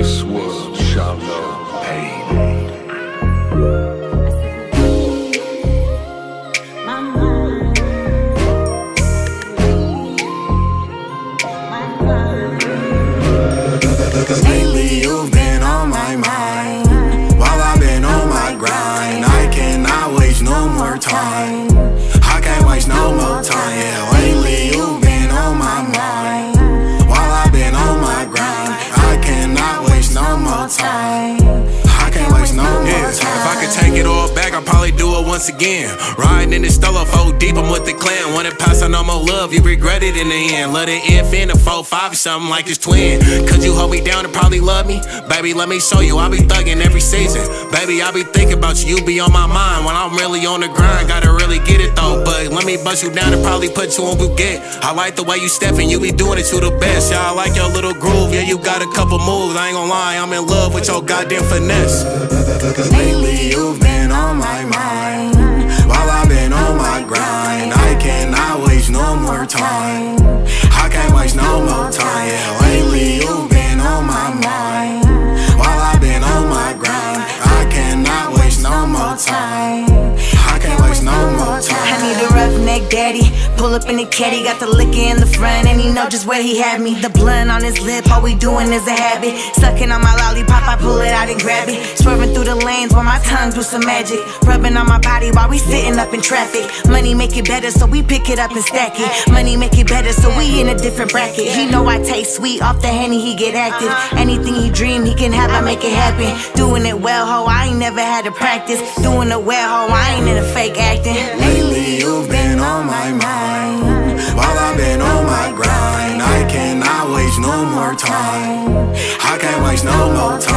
This was shallow pain. Lately you've been on my mind. While I've been on my grind I cannot waste no more time. I can't waste no more time Yeah, lately you've once again. Riding in the stolo, four deep, I'm with the clan. Wanna pass on no more love, you regret it in the end. Let it if in a four, five, or something like this twin. Could you hold me down me? Baby, let me show you, I'll be thugging every season. Baby, I'll be thinking about you, you be on my mind. When I'm really on the grind, gotta really get it though. But let me bust you down and probably put you on Bouquet. I like the way you stepping, you be doing it to the best. Yeah, I like your little groove, yeah, you got a couple moves. I ain't gonna lie, I'm in love with your goddamn finesse. Lately you've been on my mind While I've been on my grind I cannot waste no more time no more time. I need a roughneck daddy. Pull up in the caddy, got the liquor in the front, and he know just where he had me. The blunt on his lip, all we doing is a habit. Sucking on my lollipop, I pull it out and grab it. Swerving through the lanes while my tongue do some magic. Rubbing on my body while we sitting up in traffic. Money make it better, so we pick it up and stack it. Money make it better, so we in a different bracket. He know I taste sweet off the henny, he get active. Anything he dream, he can have, I make it happen. Doing it well, ho, I ain't never had to practice. Doing it well, ho, I ain't in a fake acting. Lately you've been on my mind. While I've been on my grind I cannot waste no more time. I can't waste no more time